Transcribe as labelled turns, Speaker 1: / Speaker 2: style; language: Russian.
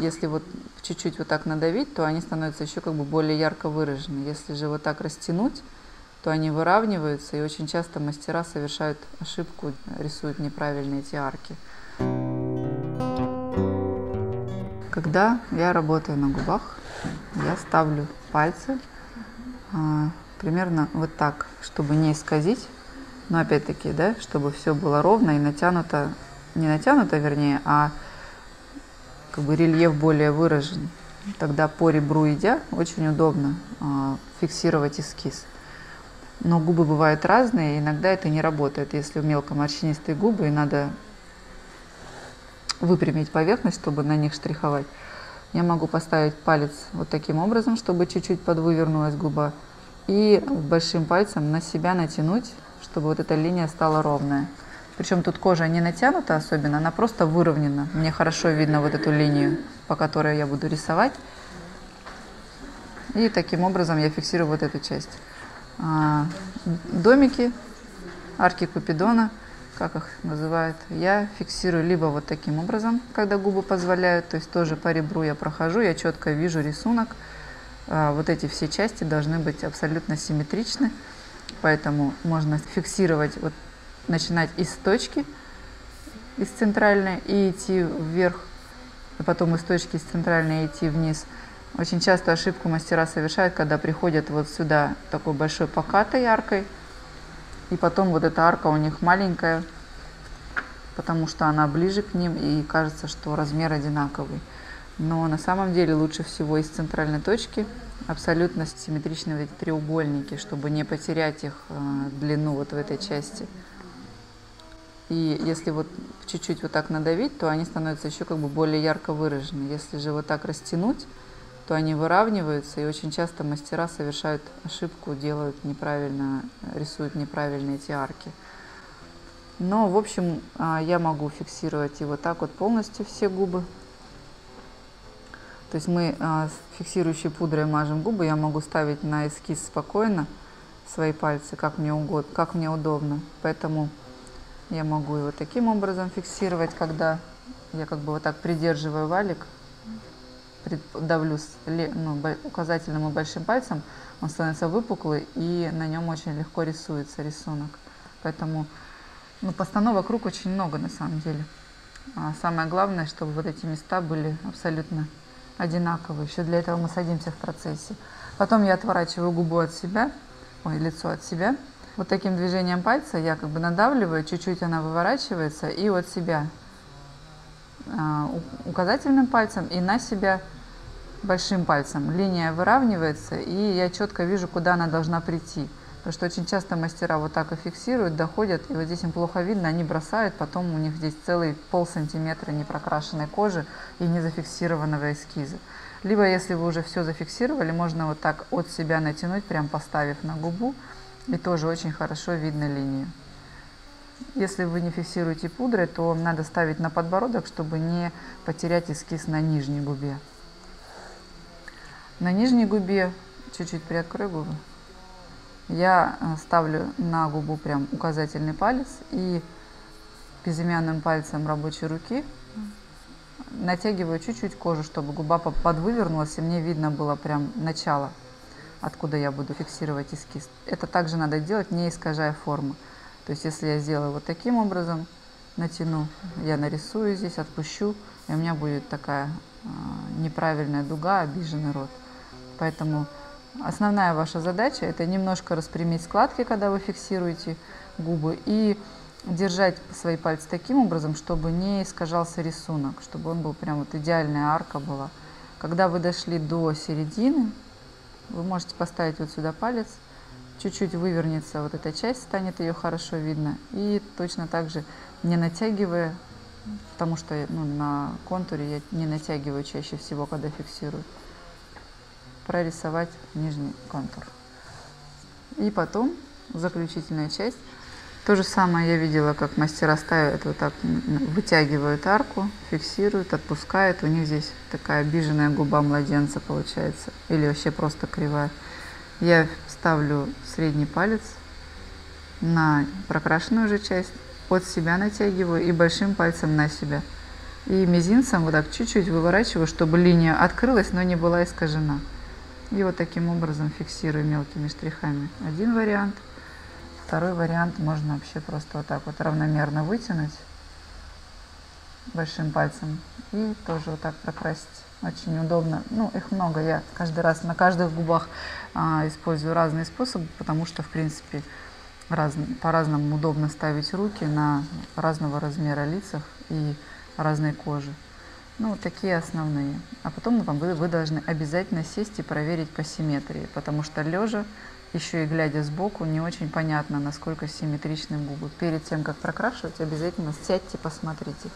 Speaker 1: если вот чуть-чуть вот так надавить, то они становятся еще как бы более ярко выражены. Если же вот так растянуть, то они выравниваются, и очень часто мастера совершают ошибку, рисуют неправильно эти арки. Когда я работаю на губах, я ставлю пальцы а, примерно вот так, чтобы не исказить, но опять-таки, да, чтобы все было ровно и натянуто, не натянуто, вернее, а как бы рельеф более выражен. Тогда по ребру идя очень удобно а, фиксировать эскиз. Но губы бывают разные, и иногда это не работает. Если мелко морщинистые губы, и надо выпрямить поверхность, чтобы на них штриховать, я могу поставить палец вот таким образом, чтобы чуть-чуть подвывернулась губа, и большим пальцем на себя натянуть, чтобы вот эта линия стала ровная. Причем тут кожа не натянута особенно, она просто выровнена. Мне хорошо видно вот эту линию, по которой я буду рисовать. И таким образом я фиксирую вот эту часть. А, домики, арки Купидона, как их называют, я фиксирую либо вот таким образом, когда губы позволяют, то есть тоже по ребру я прохожу, я четко вижу рисунок. А, вот эти все части должны быть абсолютно симметричны, поэтому можно фиксировать, вот, начинать из точки, из центральной и идти вверх, а потом из точки из центральной идти вниз – очень часто ошибку мастера совершают, когда приходят вот сюда такой большой покатой аркой, и потом вот эта арка у них маленькая, потому что она ближе к ним, и кажется, что размер одинаковый. Но на самом деле лучше всего из центральной точки абсолютно симметричные вот эти треугольники, чтобы не потерять их э, длину вот в этой части. И если вот чуть-чуть вот так надавить, то они становятся еще как бы более ярко выражены. Если же вот так растянуть, то они выравниваются, и очень часто мастера совершают ошибку, делают неправильно, рисуют неправильно эти арки. Но, в общем, а, я могу фиксировать и вот так вот полностью все губы. То есть мы а, фиксирующей пудрой мажем губы, я могу ставить на эскиз спокойно свои пальцы, как мне угодно, как мне удобно. Поэтому я могу его таким образом фиксировать, когда я как бы вот так придерживаю валик, давлю ну, указательным и большим пальцем, он становится выпуклый и на нем очень легко рисуется рисунок. Поэтому ну, постановок рук очень много на самом деле. А самое главное, чтобы вот эти места были абсолютно одинаковые. Еще для этого мы садимся в процессе. Потом я отворачиваю губу от себя, ой, лицо от себя. Вот таким движением пальца я как бы надавливаю, чуть-чуть она выворачивается, и от себя а, указательным пальцем и на себя большим пальцем. Линия выравнивается, и я четко вижу, куда она должна прийти. Потому что очень часто мастера вот так и фиксируют, доходят, и вот здесь им плохо видно, они бросают, потом у них здесь целый пол сантиметра непрокрашенной кожи и не зафиксированного эскиза. Либо, если вы уже все зафиксировали, можно вот так от себя натянуть, прям поставив на губу, и тоже очень хорошо видно линию. Если вы не фиксируете пудрой, то надо ставить на подбородок, чтобы не потерять эскиз на нижней губе. На нижней губе, чуть-чуть приоткрой губы, я э, ставлю на губу прям указательный палец и безымянным пальцем рабочей руки натягиваю чуть-чуть кожу, чтобы губа подвывернулась, и мне видно было прям начало, откуда я буду фиксировать эскиз. Это также надо делать, не искажая формы. То есть если я сделаю вот таким образом, натяну, я нарисую здесь, отпущу, и у меня будет такая э, неправильная дуга, обиженный рот. Поэтому основная ваша задача это немножко распрямить складки, когда вы фиксируете губы, и держать свои пальцы таким образом, чтобы не искажался рисунок, чтобы он был прям вот идеальная арка была. Когда вы дошли до середины, вы можете поставить вот сюда палец, чуть-чуть вывернется вот эта часть, станет ее хорошо видно. И точно так же не натягивая, потому что ну, на контуре я не натягиваю чаще всего, когда фиксирую прорисовать нижний контур. И потом заключительная часть. То же самое я видела, как мастера ставят вот так, вытягивают арку, фиксируют, отпускают. У них здесь такая обиженная губа младенца получается. Или вообще просто кривая. Я ставлю средний палец на прокрашенную же часть, под себя натягиваю и большим пальцем на себя. И мизинцем вот так чуть-чуть выворачиваю, чтобы линия открылась, но не была искажена. И вот таким образом фиксирую мелкими штрихами. Один вариант. Второй вариант можно вообще просто вот так вот равномерно вытянуть большим пальцем и тоже вот так прокрасить. Очень удобно. Ну, их много. Я каждый раз на каждых губах а, использую разные способы, потому что, в принципе, раз, по-разному удобно ставить руки на разного размера лицах и разной кожи. Ну, вот такие основные. А потом вы, вы должны обязательно сесть и проверить по симметрии, потому что лежа, еще и глядя сбоку, не очень понятно, насколько симметричны губы. Перед тем, как прокрашивать, обязательно сядьте, посмотрите.